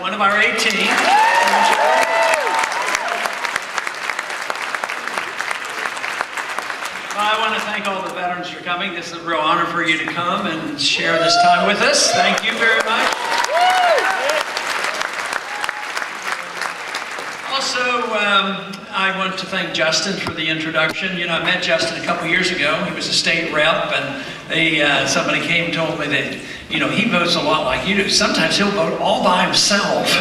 one of our 18. Well, I want to thank all the veterans for coming. This is a real honor for you to come and share this time with us. Thank you very much. Also, um, I want to thank Justin for the introduction. You know, I met Justin a couple years ago. He was a state rep, and they, uh, somebody came and told me that, you know, he votes a lot like you do. Sometimes he'll vote all by himself.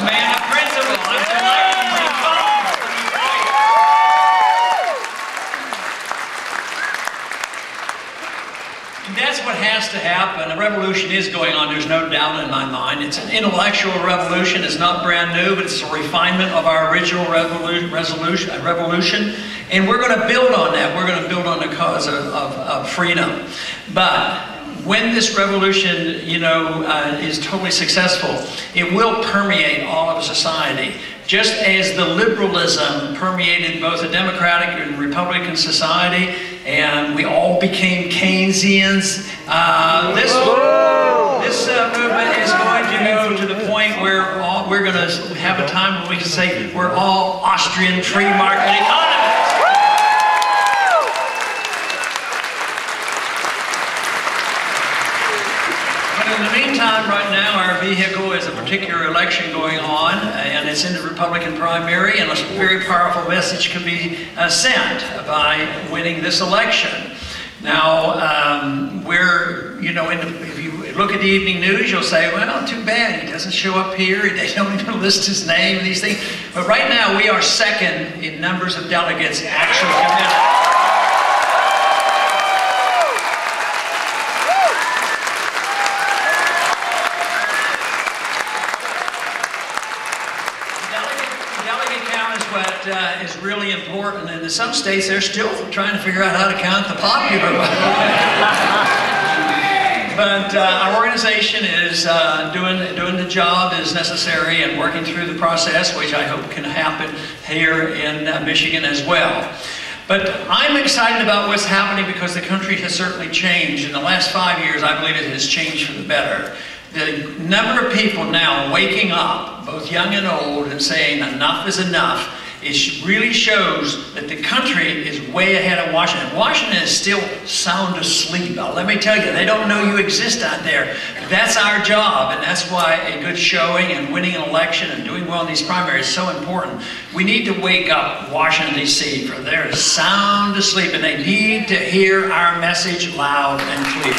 Man of principle. And that's what has to happen. A revolution is going on, there's no doubt in my mind. It's an intellectual revolution. It's not brand new, but it's a refinement of our original revolu- resolution, revolution. And we're going to build on that. We're going to build on the cause of, of, of freedom. But when this revolution, you know, uh, is totally successful, it will permeate all of society. Just as the liberalism permeated both a democratic and republican society, and we all became Keynesians, uh, this, this uh, movement is going to go to the point where all, we're going to have a time when we can say we're all Austrian free market economists. But in the meantime, right now, our vehicle is a particular election going on, and it's in the Republican primary, and a very powerful message can be uh, sent by winning this election. Now, um, we're, you know, the, if you look at the evening news, you'll say, well, too bad, he doesn't show up here, they don't even list his name and these things. But right now, we are second in numbers of delegates actually committed. Delegate, delegate count is what uh, is really important, and in some states they're still trying to figure out how to count the popular vote. but uh, our organization is uh, doing doing the job as necessary and working through the process, which I hope can happen here in uh, Michigan as well. But I'm excited about what's happening because the country has certainly changed. In the last five years, I believe it has changed for the better. The number of people now waking up, both young and old, and saying enough is enough, it really shows that the country is way ahead of Washington. Washington is still sound asleep. Now, let me tell you, they don't know you exist out there. That's our job, and that's why a good showing and winning an election and doing well in these primaries is so important. We need to wake up Washington, D.C., for they're sound asleep, and they need to hear our message loud and clear.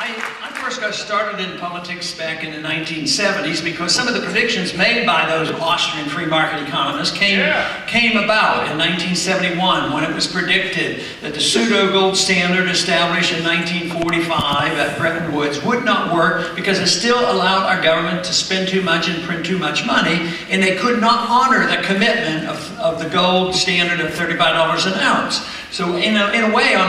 I, I first got started in politics back in the 1970s because some of the predictions made by those Austrian free market economists came, Yeah. came about in 1971 when it was predicted that the pseudo gold standard established in 1945 at Bretton Woods would not work because it still allowed our government to spend too much and print too much money, and they could not honor the commitment of, of the gold standard of $35 an ounce. So in a, in a way, on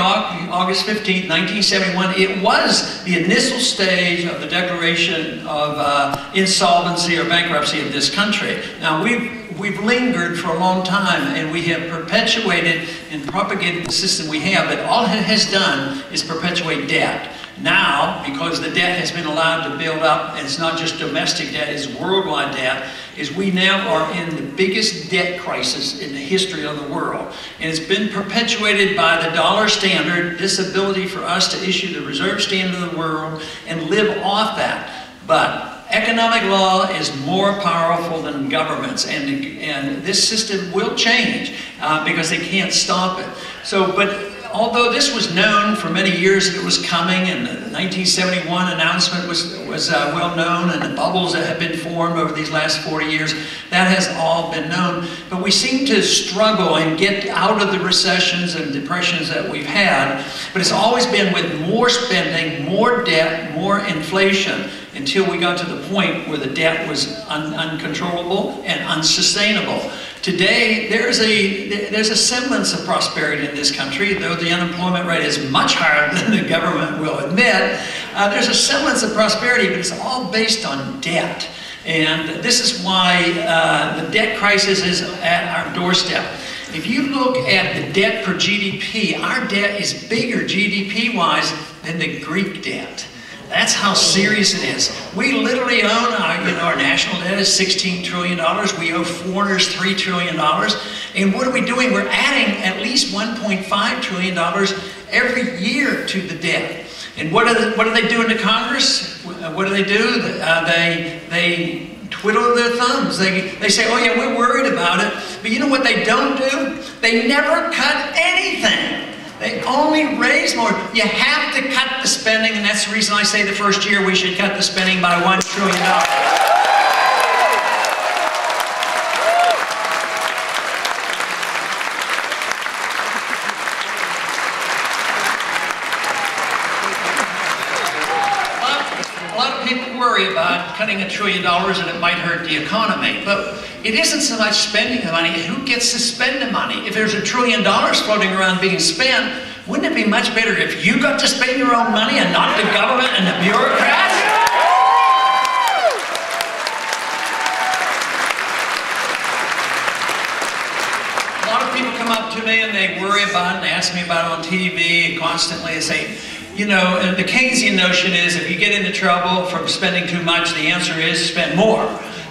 August 15, 1971, it was the initial stage of the declaration of uh, insolvency or bankruptcy of this country. Now, we've, we've lingered for a long time, and we have perpetuated and propagated the system we have, but all it has done is perpetuate debt. Now, because the debt has been allowed to build up, and it's not just domestic debt, it's worldwide debt, is we now are in the biggest debt crisis in the history of the world. And it's been perpetuated by the dollar standard, this ability for us to issue the reserve standard of the world and live off that. But economic law is more powerful than governments, and, and this system will change uh, because they can't stop it. So, but although this was known for many years that it was coming, and the 1971 announcement was, was uh, well known, and the bubbles that have been formed over these last 40 years, that has all been known. But we seem to struggle and get out of the recessions and depressions that we've had, but it's always been with more spending, more debt, more inflation until we got to the point where the debt was un- uncontrollable and unsustainable. Today, there's a, there's a semblance of prosperity in this country, though the unemployment rate is much higher than the government will admit. Uh, there's a semblance of prosperity, but it's all based on debt. And this is why uh, the debt crisis is at our doorstep. If you look at the debt per GDP, our debt is bigger GDP wise than the Greek debt. That's how serious it is. We literally own our, you know, our national debt is $16 trillion. We owe foreigners $3 trillion. And what are we doing? We're adding at least $1.5 trillion every year to the debt. And what, are the, what do they do in the Congress? What do they do? Uh, they, they twiddle their thumbs. They, they say, oh yeah, we're worried about it. But you know what they don't do? They never cut anything. They only raise more. You have to cut the spending, and that's the reason I say the first year we should cut the spending by $1 trillion. A lot of people worry about cutting a trillion dollars and it might hurt the economy. But it isn't so much spending the money, who gets to spend the money? If there's a trillion dollars floating around being spent, wouldn't it be much better if you got to spend your own money and not the government and the bureaucrats? A lot of people come up to me and they worry about it and ask me about it on TV and constantly say, you know, the Keynesian notion is if you get into trouble from spending too much, the answer is spend more.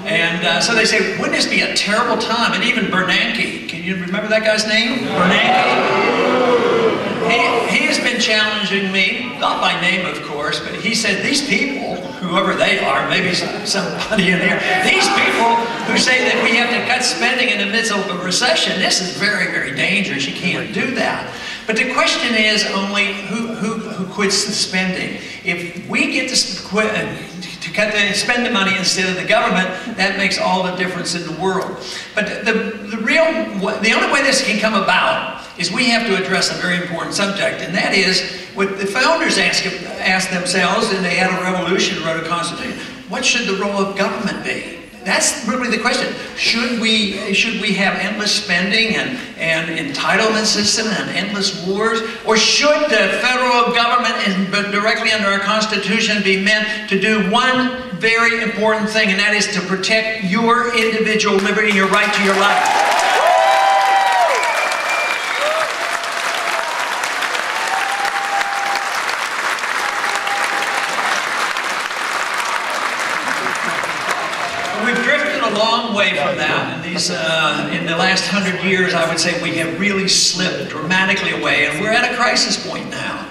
And uh, so they say, wouldn't this be a terrible time? And even Bernanke, can you remember that guy's name? Bernanke? He, he has been challenging me, not by name of course, but he said, these people, whoever they are, maybe somebody in here, these people who say that we have to cut spending in the midst of a recession, this is very, very dangerous. You can't do that. But the question is only who, who, who quits the spending. If we get to quit, to cut the, spend the money instead of the government, that makes all the difference in the world. But the, the real, the only way this can come about is we have to address a very important subject, and that is what the founders asked, asked themselves, and they had a revolution, wrote a constitution. What should the role of government be? That's really the question. Should we, should we have endless spending and, and entitlement system and endless wars? Or should the federal government, directly under our Constitution, be meant to do one very important thing, and that is to protect your individual liberty, and your right to your life? Away from that. In these, uh, in the last hundred years, I would say we have really slipped dramatically away, and we're at a crisis point now.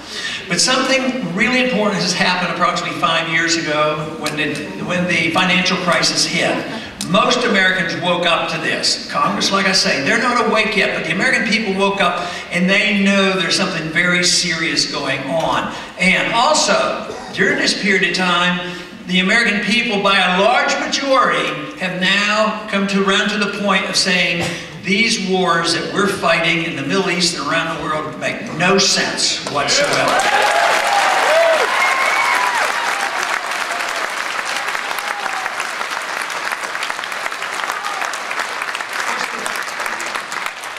But something really important has happened approximately five years ago when, it, when the financial crisis hit. Most Americans woke up to this. Congress, like I say, they're not awake yet, but the American people woke up and they know there's something very serious going on. And also, during this period of time, the American people, by a large majority, have now come to around to the point of saying these wars that we're fighting in the Middle East and around the world make no sense whatsoever.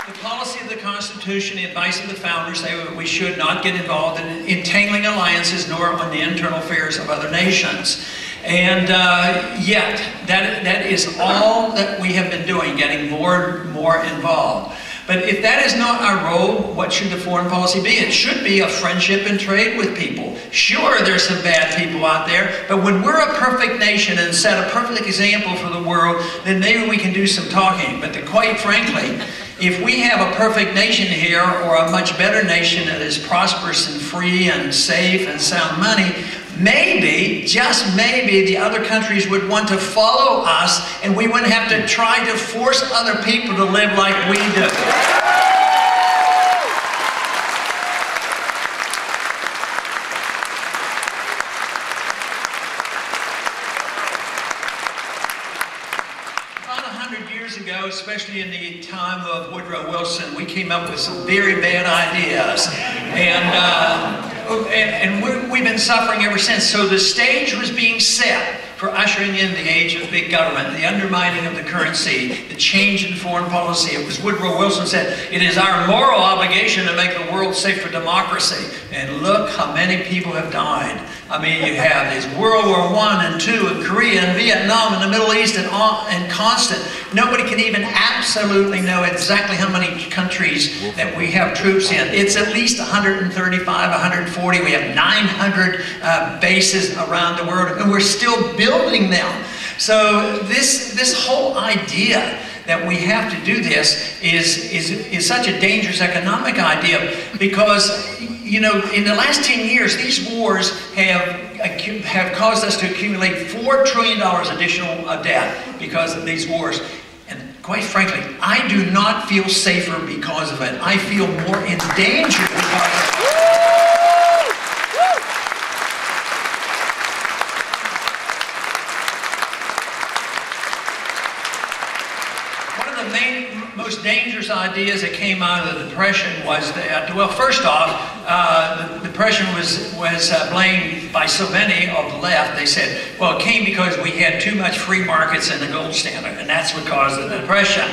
The policy of the Constitution, the advice of the founders say we should not get involved in entangling alliances nor on the internal affairs of other nations. And uh, yet, that, that is all that we have been doing, getting more and more involved. But if that is not our role, what should the foreign policy be? It should be a friendship and trade with people. Sure, there's some bad people out there, but when we're a perfect nation and set a perfect example for the world, then maybe we can do some talking. But to, quite frankly, if we have a perfect nation here or a much better nation that is prosperous and free and safe and sound money, maybe, just maybe, the other countries would want to follow us and we wouldn't have to try to force other people to live like we do. especially in the time of Woodrow Wilson, we came up with some very bad ideas. And, uh, Oh, and, and we have been suffering ever since. So the stage was being set for ushering in the age of big government, the undermining of the currency, the change in foreign policy. It was Woodrow Wilson said, it is our moral obligation to make the world safe for democracy. And look how many people have died. I mean, you have these World War One and Two and Korea and Vietnam and the Middle East and, all, and constant. Nobody can even absolutely know exactly how many countries that we have troops in. It's at least 135, 140. We have 900 uh, bases around the world, and we're still building them. So this this whole idea that we have to do this is, is, is such a dangerous economic idea because, you know, in the last 10 years, these wars have, have caused us to accumulate $4 trillion additional debt because of these wars. And quite frankly, I do not feel safer because of it. I feel more in danger because of it. most dangerous ideas that came out of the Depression was that, well, first off, uh, the Depression was, was uh, blamed by so many of the left. They said, well, it came because we had too much free markets and the gold standard, and that's what caused the Depression.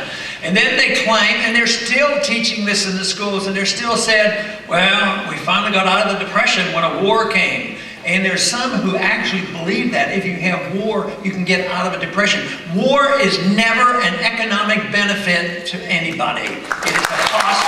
And then they claim, and they're still teaching this in the schools, and they're still said, well, we finally got out of the Depression when a war came. And there's some who actually believe that if you have war, you can get out of a depression. War is never an economic benefit to anybody. It is a cost.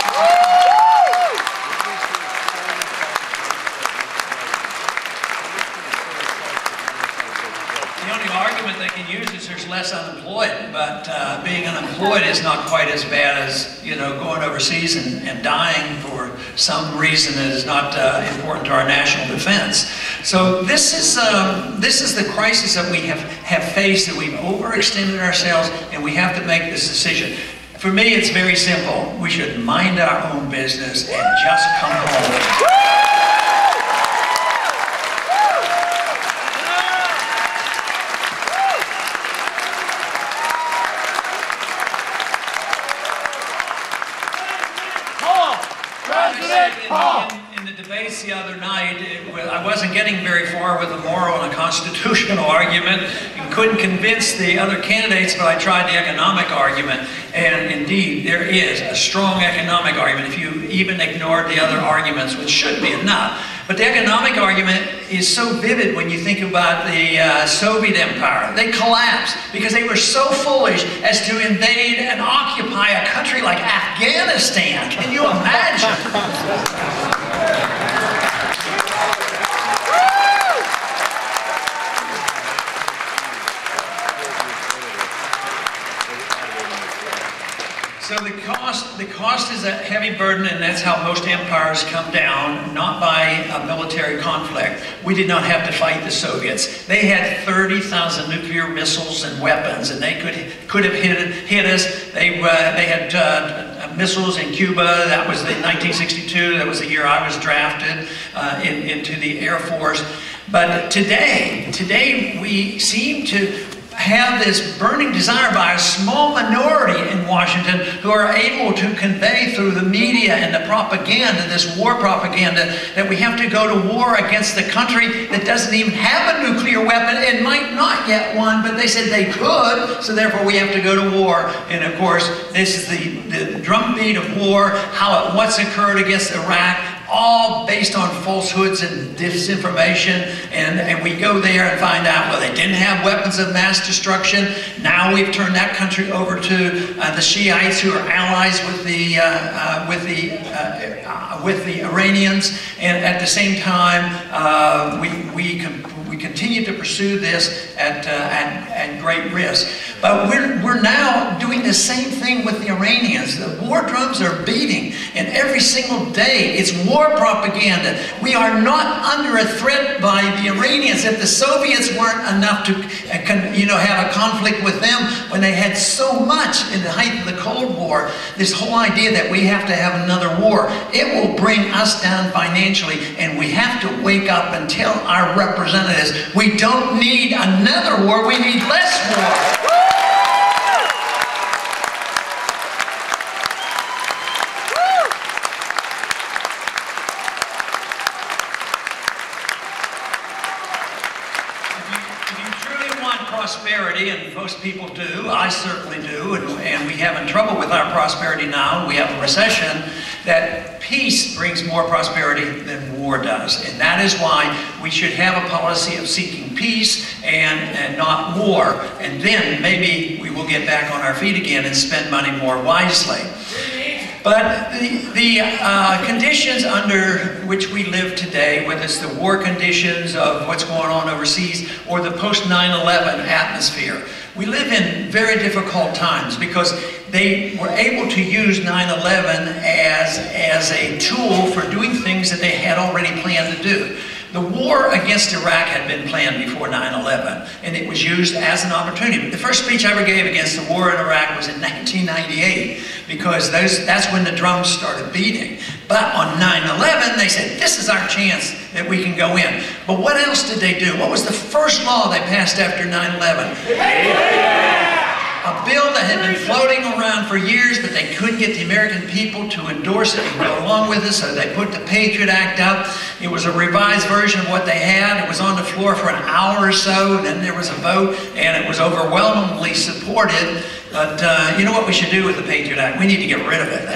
The only argument they can use is there's less unemployed, but uh, being unemployed is not quite as bad as you know going overseas and, and dying for some reason that is not uh, important to our national defense. So this is um, this is the crisis that we have have faced that we've overextended ourselves, and we have to make this decision. For me, it's very simple. We should mind our own business and just come home. in, in, the debates the other night, it, I wasn't getting very far with a moral and a constitutional argument and couldn't convince the other candidates, but I tried the economic argument. And indeed, there is a strong economic argument if you even ignored the other arguments, which should be enough. But the economic argument is so vivid when you think about the uh, Soviet Empire. They collapsed because they were so foolish as to invade and occupy a country like Afghanistan. Can you imagine? So the cost, the cost is a heavy burden, and that's how most empires come down, not by a military conflict. We did not have to fight the Soviets. They had 30,000 nuclear missiles and weapons, and they could could have hit, hit us. They uh, they had uh, missiles in Cuba. That was the 1962. That was the year I was drafted uh, in, into the Air Force. But today, today we seem to have this burning desire by a small minority in Washington who are able to convey through the media and the propaganda, this war propaganda, that we have to go to war against the country that doesn't even have a nuclear weapon and might not get one, but they said they could, so therefore we have to go to war. And of course, this is the, the drumbeat of war, how it, what's occurred against Iraq, all based on falsehoods and disinformation. And, and we go there and find out, well, they didn't have weapons of mass destruction. Now we've turned that country over to uh, the Shiites who are allies with the, uh, uh, with, the, uh, uh, with the Iranians. And at the same time, uh, we, we, we continue to pursue this at, at, at great risk. But we're, we're now doing the same thing with the Iranians. The war drums are beating, and every single day it's war propaganda. We are not under a threat by the Iranians. If the Soviets weren't enough to uh, you know, have a conflict with them when they had so much in the height of the Cold War, this whole idea that we have to have another war, it will bring us down financially, and we have to wake up and tell our representatives we don't need another war, we need less war. Prosperity now, we have a recession, that peace brings more prosperity than war does. And that is why we should have a policy of seeking peace and, and not war. And then maybe we will get back on our feet again and spend money more wisely. But the, the uh, conditions under which we live today, whether it's the war conditions of what's going on overseas or the post 9 11 atmosphere, we live in very difficult times because they were able to use 9 11 as, as a tool for doing things that they had already planned to do. The war against Iraq had been planned before 9-11, and it was used as an opportunity. The first speech I ever gave against the war in Iraq was in 1998, because those, that's when the drums started beating. But on 9-11, they said, this is our chance that we can go in. But what else did they do? What was the first law they passed after 9-11? A bill that had been floating around for years, but they couldn't get the American people to endorse it and go along with it, so they put the Patriot Act up. It was a revised version of what they had. It was on the floor for an hour or so, and then there was a vote, and it was overwhelmingly supported. But uh, you know what we should do with the Patriot Act? We need to get rid of it.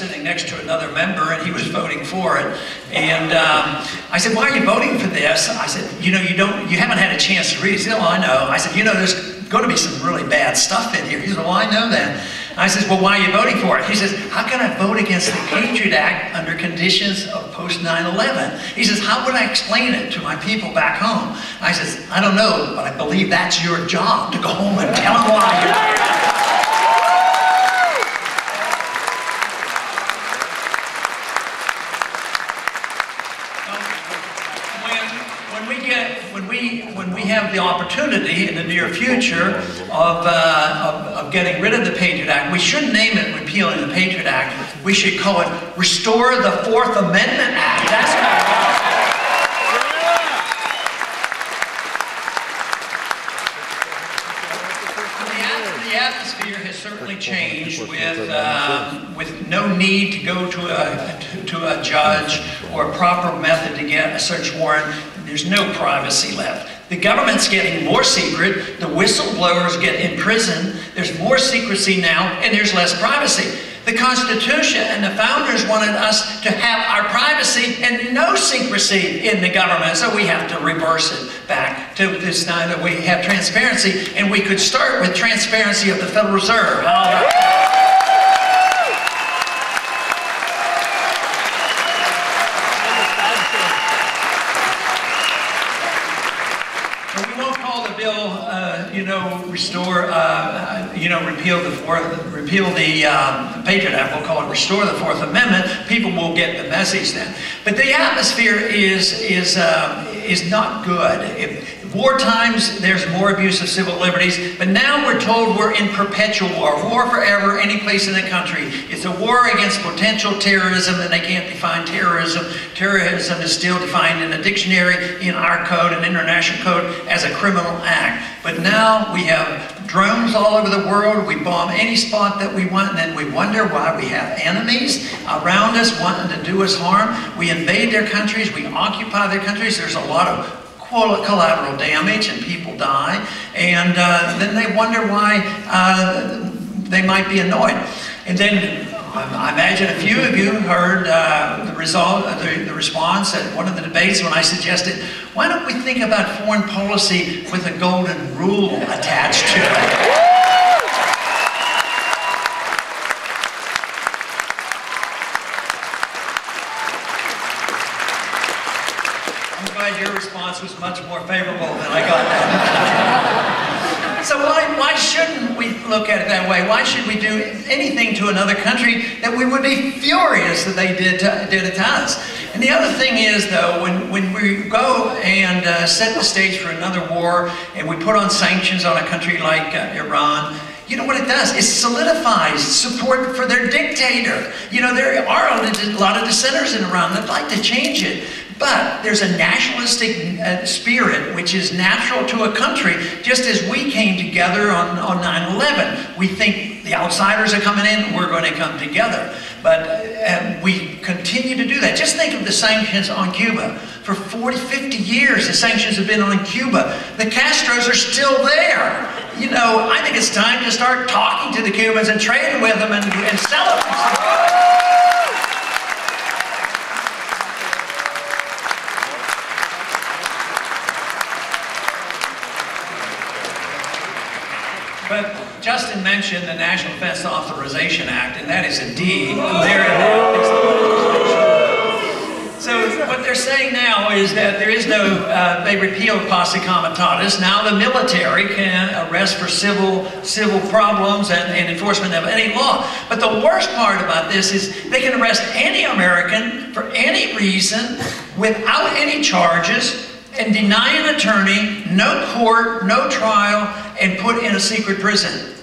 sitting next to another member and he was voting for it. And um, I said, why are you voting for this? I said, you know, you don't, you haven't had a chance to read it. He said, oh, I know. I said, you know, there's going to be some really bad stuff in here. He said, well, I know that. I said, well, why are you voting for it? He says, how can I vote against the Patriot Act under conditions of post 9-11? He says, how would I explain it to my people back home? I says, I don't know, but I believe that's your job to go home and tell them why you're the opportunity in the near future of, uh, of, of, getting rid of the Patriot Act, we shouldn't name it repealing the Patriot Act. We should call it Restore the Fourth Amendment Act. That's the atmosphere has certainly changed with, um, with no need to go to a, to, to a judge or a proper method to get a search warrant. There's no privacy left. The government's getting more secret. The whistleblowers get in prison. There's more secrecy now, and there's less privacy. The Constitution and the founders wanted us to have our privacy and no secrecy in the government. So we have to reverse it back to this time that we have transparency. And we could start with transparency of the Federal Reserve. restore, uh, you know, repeal the fourth, repeal the um, Patriot Act. We'll call it restore the Fourth Amendment. People will get the message then. But the atmosphere is is uh, is not good. If, War times, there's more abuse of civil liberties, but now we're told we're in perpetual war. War forever, any place in the country. It's a war against potential terrorism, and they can't define terrorism. Terrorism is still defined in a dictionary, in our code, an international code, as a criminal act. But now we have drones all over the world. We bomb any spot that we want, and then we wonder why we have enemies around us wanting to do us harm. We invade their countries, we occupy their countries. There's a lot of collateral damage and people die. And uh, then they wonder why uh, they might be annoyed. And then I imagine a few of you heard uh, the result, uh, the, the, response at one of the debates when I suggested, why don't we think about foreign policy with a golden rule attached to it? I'm glad your response was much more favorable than I got. So why, why shouldn't we look at it that way? Why should we do anything to another country that we would be furious that they did, to, did it to us? And the other thing is, though, when, when we go and uh, set the stage for another war and we put on sanctions on a country like uh, Iran, you know what it does? It solidifies support for their dictator. You know, there are a lot of dissenters in Iran that like to change it. But there's a nationalistic uh, spirit which is natural to a country, just as we came together on, on 9 11. We think the outsiders are coming in, we're going to come together. But uh, we continue to do that. Just think of the sanctions on Cuba. For 40, 50 years, the sanctions have been on Cuba. The Castros are still there. You know, I think it's time to start talking to the Cubans and trading with them and, and celebrating. But Justin mentioned the National Defense Authorization Act, and that is indeed very So what they're saying now is that there is no, uh, they repealed posse comitatus. Now the military can arrest for civil civil problems and, and enforcement of any law. But the worst part about this is they can arrest any American for any reason without any charges and deny an attorney, no court, no trial, and put in a secret prison.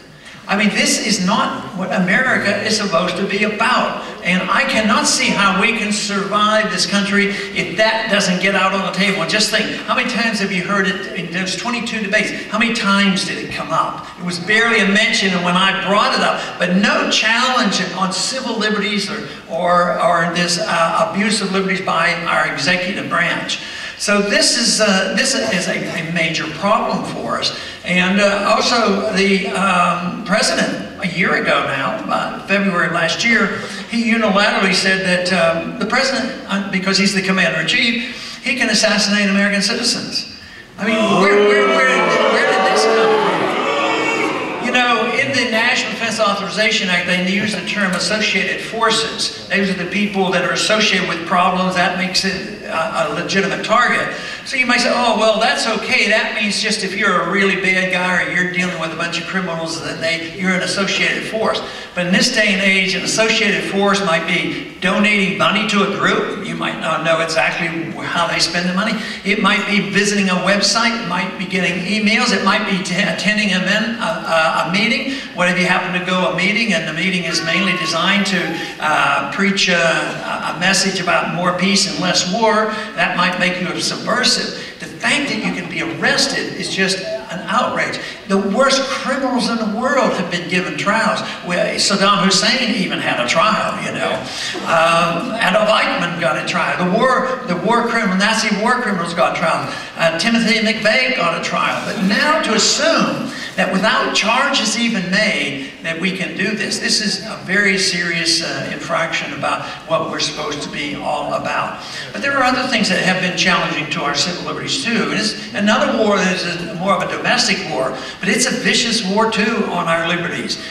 I mean, this is not what America is supposed to be about. And I cannot see how we can survive this country if that doesn't get out on the table. And just think, how many times have you heard it in those 22 debates? How many times did it come up? It was barely a mention when I brought it up, but no challenge on civil liberties or, or, or this uh, abuse of liberties by our executive branch. So this is, uh, this is a, a, major problem for us. And uh, also the um, president, a year ago now, uh, February last year, he unilaterally said that um, the president, uh, because he's the commander-in-chief, he can assassinate American citizens. I mean, where, where, where, where did this come from? You know, in the National Defense Authorization Act, they use the term associated forces. Those are the people that are associated with problems. That makes it a legitimate target. So you might say, oh, well, that's okay. That means just if you're a really bad guy or you're dealing with a bunch of criminals, then they, you're an associated force. But in this day and age, an associated force might be donating money to a group. You might not know exactly how they spend the money. It might be visiting a website. It might be getting emails. It might be attending a, men, a, a, meeting. What if you happen to go a meeting and the meeting is mainly designed to uh, preach a, a message about more peace and less war? That might make you subversive. The fact that you can be arrested is just an outrage. The worst criminals in the world have been given trials. Saddam Hussein even had a trial, you know. Um, Adolf Eichmann got a trial. The war, the war criminal, Nazi war criminals got trials. Uh, Timothy McVeigh got a trial. But now to assume that without charges even made, that we can do this. This is a very serious uh, infraction about what we're supposed to be all about. But there are other things that have been challenging to our civil liberties too. And it's another war that is more of a domestic war, but it's a vicious war too on our liberties.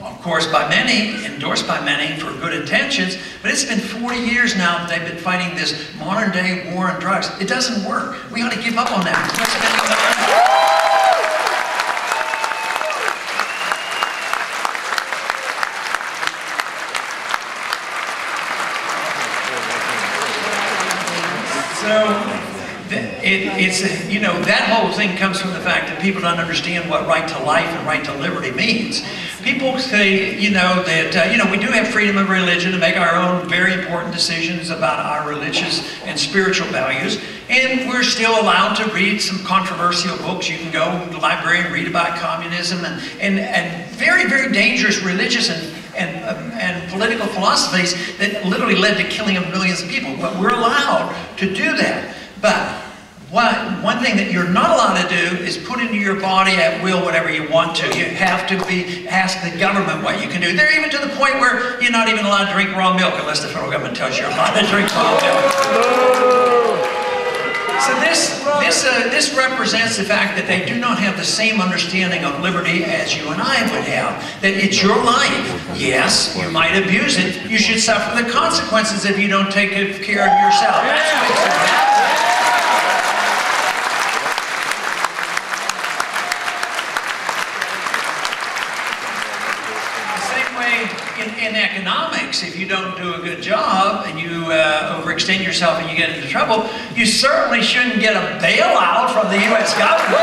Of course, by many, endorsed by many for good intentions, but it's been 40 years now that they've been fighting this modern day war on drugs. It doesn't work. We ought to give up on that. It, it's, you know, that whole thing comes from the fact that people don't understand what right to life and right to liberty means. People say, you know, that, uh, you know, we do have freedom of religion to make our own very important decisions about our religious and spiritual values, and we're still allowed to read some controversial books. You can go to the library and read about communism and, and, and very, very dangerous religious and and, um, and political philosophies that literally led to killing of millions of people. But we're allowed to do that. But one, one thing that you're not allowed to do is put into your body at will whatever you want to. You have to be ask the government what you can do. They're even to the point where you're not even allowed to drink raw milk unless the federal government tells you you're allowed to drink raw milk. So this, this, uh, this represents the fact that they do not have the same understanding of liberty as you and I would have. That it's your life. Yes, you might abuse it. You should suffer the consequences if you don't take care of yourself. in if you don't do a good job and you uh, overextend yourself and you get into trouble, you certainly shouldn't get a bailout from the U.S. government.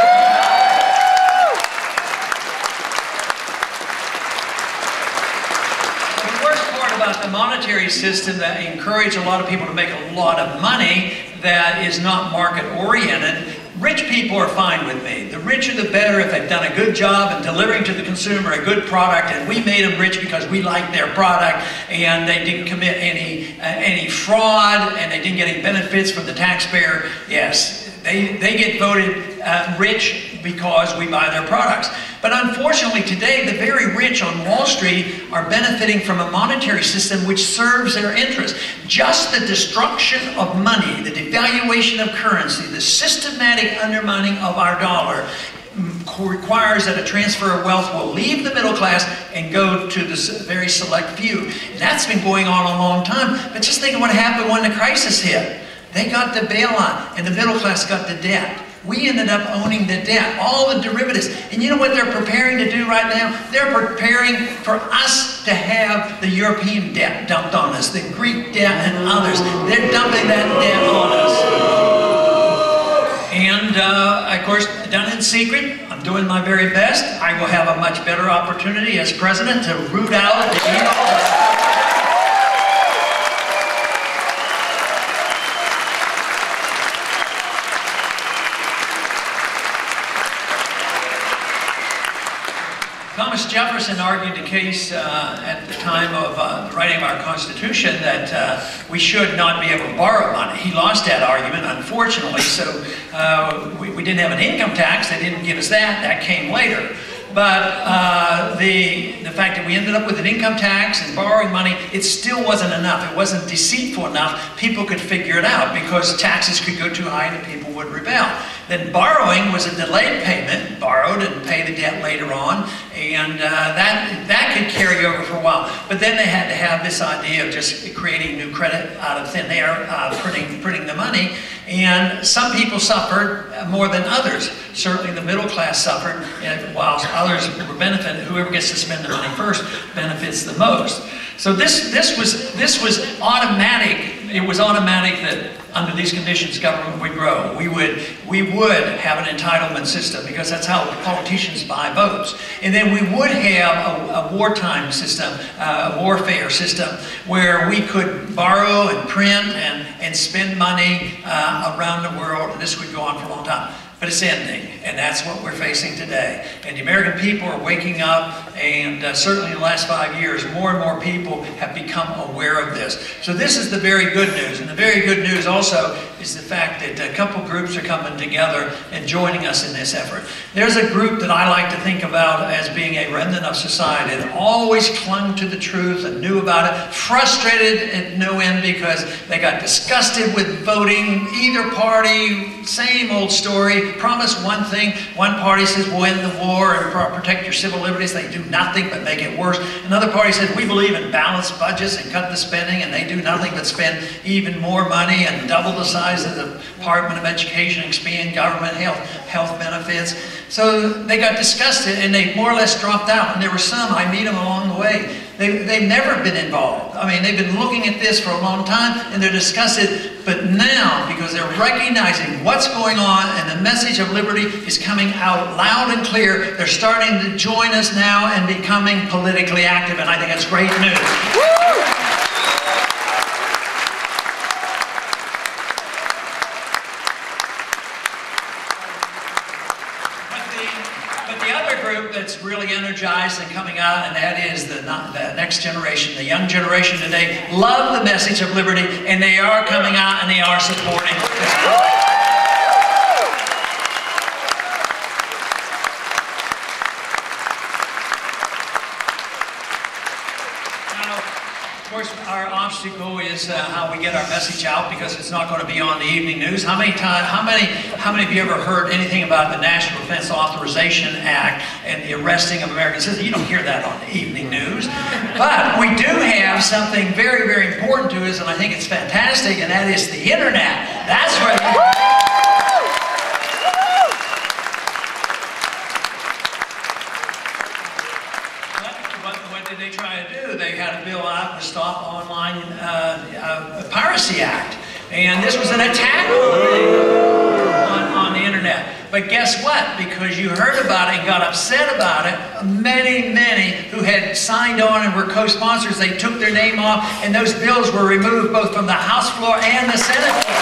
The worst part about the monetary system that encourage a lot of people to make a lot of money that is not market oriented, rich people are fine with me. The richer the better if they've done a good job in delivering to the consumer a good product and we made them rich because we liked their product and they didn't commit any, uh, any fraud and they didn't get any benefits from the taxpayer. Yes, they, they get voted uh, rich because we buy their products. But unfortunately today, the very rich on Wall Street are benefiting from a monetary system which serves their interests. Just the destruction of money, the devaluation of currency, the systematic undermining of our dollar mm, requires that a transfer of wealth will leave the middle class and go to the very select few. That's been going on a long time. But just think of what happened when the crisis hit. They got the bailout, and the middle class got the debt. We ended up owning the debt, all the derivatives. And you know what they're preparing to do right now? They're preparing for us to have the European debt dumped on us, the Greek debt and others. They're dumping that debt on us. And uh, of course, done in secret. I'm doing my very best. I will have a much better opportunity as president to root out the evil. Thomas Jefferson argued the case uh, at the time of uh, the writing of our Constitution that uh, we should not be able to borrow money. He lost that argument, unfortunately, so uh, we, we, didn't have an income tax. They didn't give us that. That came later. But uh, the, the fact that we ended up with an income tax and borrowing money, it still wasn't enough. It wasn't deceitful enough. People could figure it out because taxes could go too high and people would rebel. Then borrowing was a delayed payment, borrowed and pay the debt later on, and uh, that, that could carry over for a while. But then they had to have this idea of just creating new credit out of thin air, uh, printing, printing the money, and some people suffered more than others. Certainly the middle class suffered, and while others were benefited. Whoever gets to spend the money first benefits the most. So this, this, was, this was automatic. It was automatic that under these conditions government would grow. We would, we would have an entitlement system because that's how politicians buy votes. And then we would have a, a wartime system, uh, a warfare system, where we could borrow and print and, and spend money uh, around the world. And this would go on for a long time but it's ending, and that's what we're facing today. And the American people are waking up, and uh, certainly in the last five years, more and more people have become aware of this. So this is the very good news, and the very good news also is the fact that a couple groups are coming together and joining us in this effort. There's a group that I like to think about as being a remnant of society that always clung to the truth and knew about it, frustrated at no end because they got disgusted with voting, either party, same old story, promise one thing. One party says we'll end the war and protect your civil liberties. They do nothing but make it worse. Another party said, we believe in balanced budgets and cut the spending, and they do nothing but spend even more money and double the size of the Department of Education, expand government health, health benefits. So they got disgusted and they more or less dropped out. And there were some, I meet them along the way, they, they've never been involved. I mean, they've been looking at this for a long time and they're disgusted. But now, because they're recognizing what's going on and the message of liberty is coming out loud and clear, they're starting to join us now and becoming politically active. And I think that's great news. Woo! that's really energized and coming out, and that is the, the, next generation, the young generation today, love the message of liberty, and they are coming out and they are supporting. Obstacle is uh, how we get our message out because it's not going to be on the evening news. How many time, how many, how many of you ever heard anything about the National Defense Authorization Act and the arresting of American citizens? You don't hear that on the evening news. But we do have something very, very important to us, and I think it's fantastic, and that is the internet. That's where. about it and got upset about it. Many, many who had signed on and were co-sponsors, they took their name off, and those bills were removed both from the House floor and the Senate floor.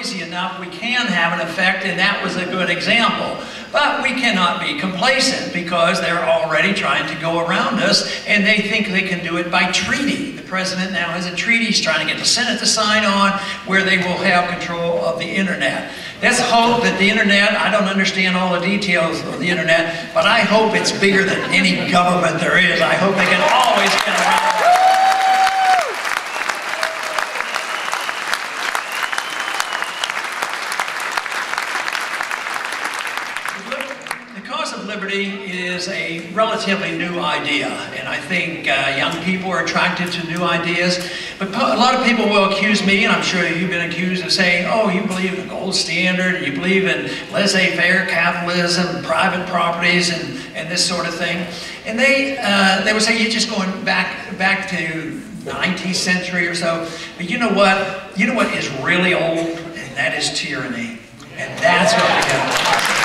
noisy enough, we can have an effect, and that was a good example. But we cannot be complacent because they're already trying to go around us, and they think they can do it by treaty. The president now has a treaty he's trying to get the Senate to sign on where they will have control of the internet. Let's hope that the internet, I don't understand all the details of the internet, but I hope it's bigger than any government there is. I hope they can always get around it. liberty is a relatively new idea, and I think uh, young people are attracted to new ideas. But a lot of people will accuse me, and I'm sure you've been accused of saying, oh, you believe in the gold standard, and you believe in laissez-faire capitalism, private properties, and, and this sort of thing. And they, uh, they would say, you're just going back, back to 19th century or so. But you know what? You know what is really old? And that is tyranny. And that's what we got.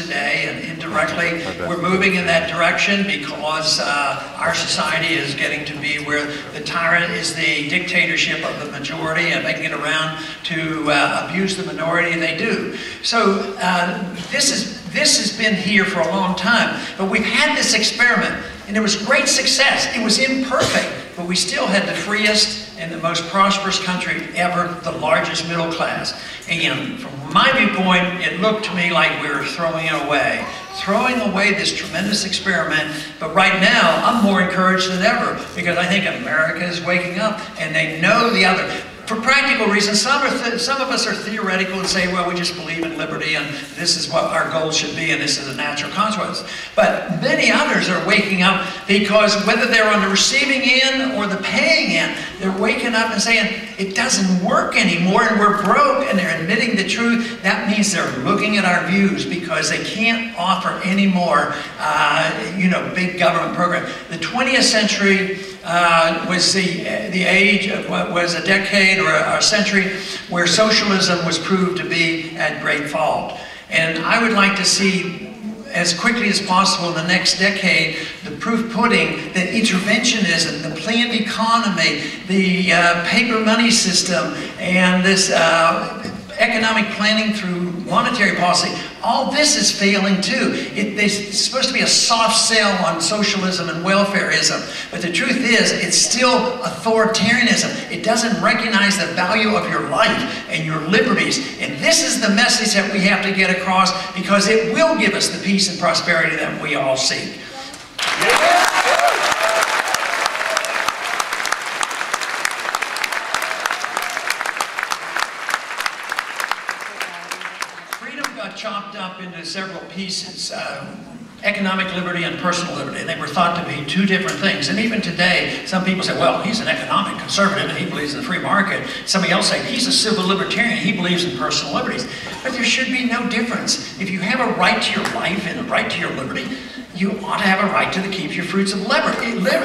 Today, and indirectly we're moving in that direction because uh, our society is getting to be where the tyrant is the dictatorship of the majority, and they can get around to uh, abuse the minority, and they do. So uh, this is this has been here for a long time, but we've had this experiment, and it was great success. It was imperfect, but we still had the freest and the most prosperous country ever, the largest middle class. And from my viewpoint, it looked to me like we were throwing it away. Throwing away this tremendous experiment, but right now I'm more encouraged than ever because I think America is waking up and they know the other for practical reasons, some, some of us are theoretical and say, well, we just believe in liberty and this is what our goal should be and this is a natural consequence. But many others are waking up because whether they're on the receiving end or the paying end, they're waking up and saying, it doesn't work anymore and we're broke and they're admitting the truth. That means they're looking at our views because they can't offer any more, uh, you know, big government program. The 20th century uh, was the, the age of what was a decade or a, a century where socialism was proved to be at great fault. And I would like to see as quickly as possible in the next decade the proof pudding that interventionism, the planned economy, the uh, paper money system, and this uh, economic planning through monetary policy, all this is failing too. It, it's supposed to be a soft sell on socialism and welfareism, but the truth is it's still authoritarianism. It doesn't recognize the value of your life and your liberties. And this is the message that we have to get across because it will give us the peace and prosperity that we all seek. Into several pieces. Uh, economic liberty and personal liberty. And they were thought to be two different things. And even today, some people say, well, he's an economic conservative and he believes in the free market. Somebody else say, he's a civil libertarian, he believes in personal liberties. But there should be no difference. If you have a right to your life and a right to your liberty, you ought to have a right to the keep your fruits of labor,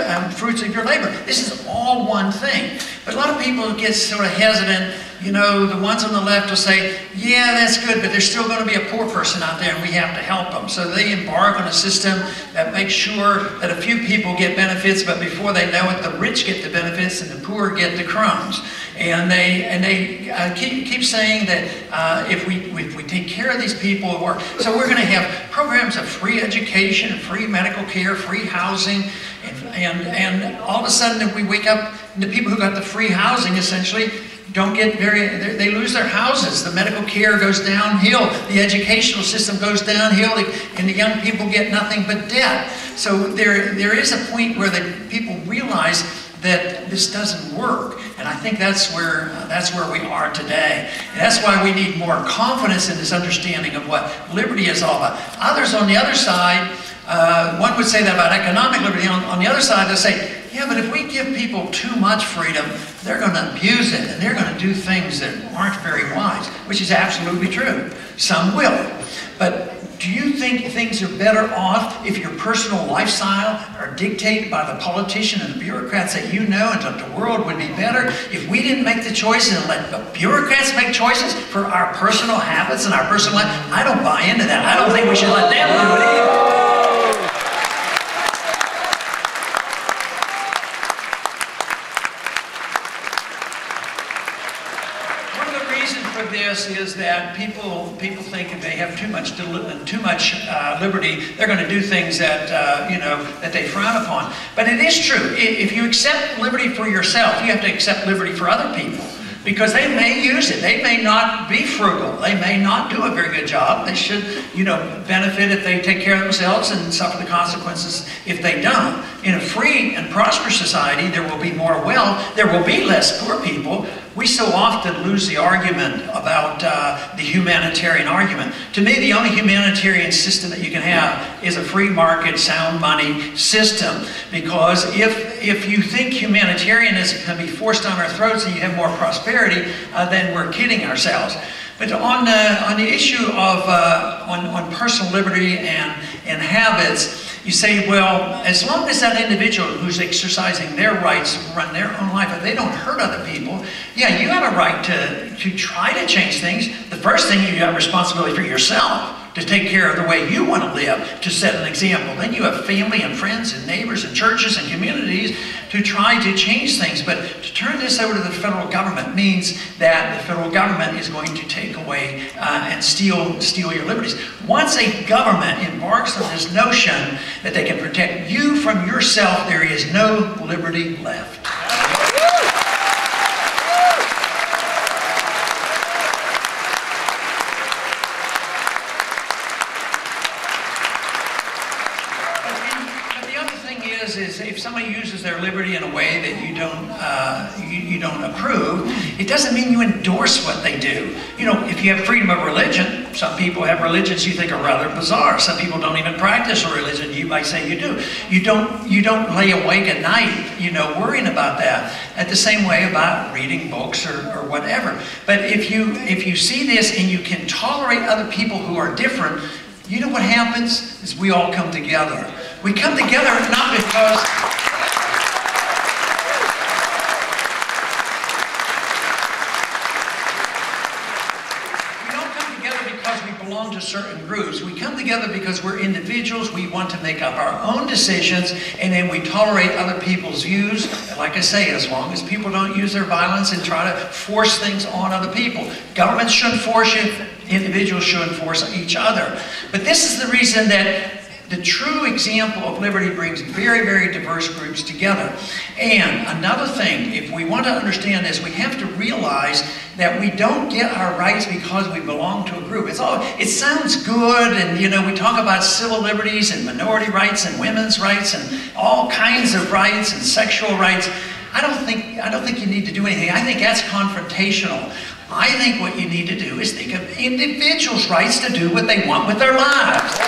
um, fruits of your labor. This is all one thing. But a lot of people get sort of hesitant you know, the ones on the left will say, yeah, that's good, but there's still going to be a poor person out there and we have to help them. So they embark on a system that makes sure that a few people get benefits, but before they know it, the rich get the benefits and the poor get the crumbs. And they, and they uh, keep, keep saying that uh, if, we, if we take care of these people, work. So we're going to have programs of free education, free medical care, free housing, and, and, and all of a sudden if we wake up, the people who got the free housing essentially don't get very, they lose their houses. The medical care goes downhill. The educational system goes downhill, and the young people get nothing but debt. So there, there is a point where the people realize that this doesn't work. And I think that's where, uh, that's where we are today. And that's why we need more confidence in this understanding of what liberty is all about. Others on the other side, uh, one would say that about economic liberty. On, on the other side, they say, yeah, but if we give people too much freedom, they're going to abuse it and they're going to do things that aren't very wise, which is absolutely true. Some will. But do you think things are better off if your personal lifestyle are dictated by the politician and the bureaucrats that you know and that the world would be better if we didn't make the choices and let the bureaucrats make choices for our personal habits and our personal life? I don't buy into that. I don't think we should let them do it either. This is that people people think if they have too much too much uh, liberty, they're going to do things that uh, you know that they frown upon. But it is true. If you accept liberty for yourself, you have to accept liberty for other people because they may use it. They may not be frugal. They may not do a very good job. They should, you know, benefit if they take care of themselves and suffer the consequences if they don't. In a free and prosperous society, there will be more wealth. There will be less poor people. We so often lose the argument about uh, the humanitarian argument. To me, the only humanitarian system that you can have is a free market, sound money system. Because if, if you think humanitarianism can be forced on our throats and you have more prosperity, uh, then we're kidding ourselves. But on, uh, on the issue of uh, on, on personal liberty and, and habits, you say, well, as long as that individual who's exercising their rights run their own life, and they don't hurt other people, yeah, you have a right to, to try to change things. The first thing you have responsibility for yourself to take care of the way you want to live, to set an example. Then you have family and friends and neighbors and churches and communities to try to change things. But to turn this over to the federal government means that the federal government is going to take away uh, and steal, steal your liberties. Once a government embarks on this notion that they can protect you from yourself, there is no liberty left. is, if somebody uses their liberty in a way that you don't, uh, you, you don't approve, it doesn't mean you endorse what they do. You know, if you have freedom of religion, some people have religions you think are rather bizarre. Some people don't even practice a religion. You might say you do. You don't, you don't lay awake at night, you know, worrying about that. At the same way about reading books or, or whatever. But if you, if you see this and you can tolerate other people who are different, you know what happens? Is we all come together. We come together not because we don't come together because we belong to certain groups. We come together because we're individuals. We want to make up our own decisions, and then we tolerate other people's views. Like I say, as long as people don't use their violence and try to force things on other people. Governments shouldn't force you. Individuals shouldn't force each other. But this is the reason that the true example of liberty brings very, very diverse groups together. And another thing, if we want to understand this, we have to realize that we don't get our rights because we belong to a group. It's all, it sounds good, and you know, we talk about civil liberties and minority rights and women's rights and all kinds of rights and sexual rights. I don't think I don't think you need to do anything. I think that's confrontational. I think what you need to do is think of individuals' rights to do what they want with their lives.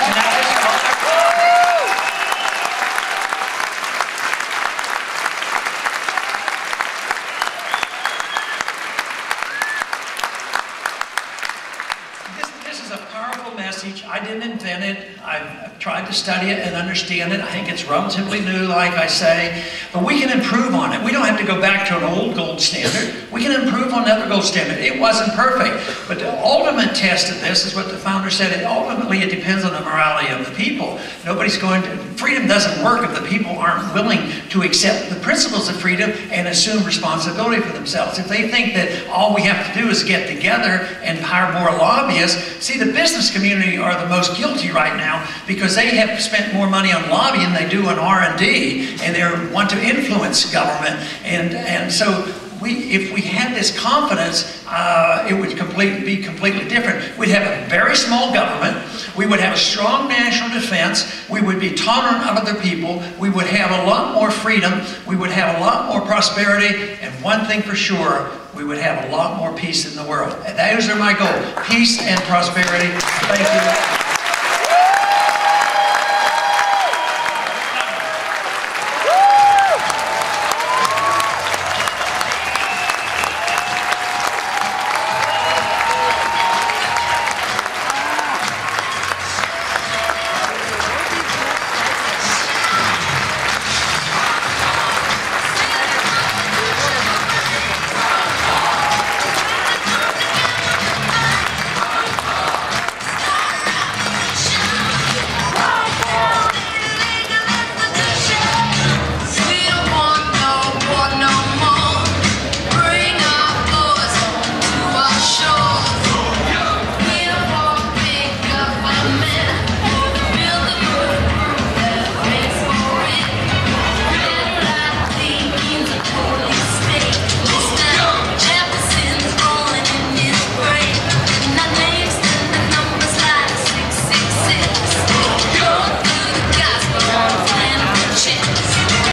message. I didn't invent it. I've tried to study it and understand it. I think it's relatively new, like I say. But we can improve on it. We don't have to go back to an old gold standard. We can improve on another gold standard. It wasn't perfect. But the ultimate test of this is what the founder said. It, ultimately, it depends on the morality of the people. Nobody's going to... Freedom doesn't work if the people aren't willing to accept the principles of freedom and assume responsibility for themselves. If they think that all we have to do is get together and hire more lobbyists, see, the business community are the most guilty right now because they have spent more money on lobbying than they do on R&D and they want to influence government. And, and so we, if we had this confidence, uh, it would complete, be completely different. We'd have a very small government. We would have a strong national defense. We would be tolerant of other people. We would have a lot more freedom. We would have a lot more prosperity. And one thing for sure, we would have a lot more peace in the world. And those are my goals, peace and prosperity. Thank you.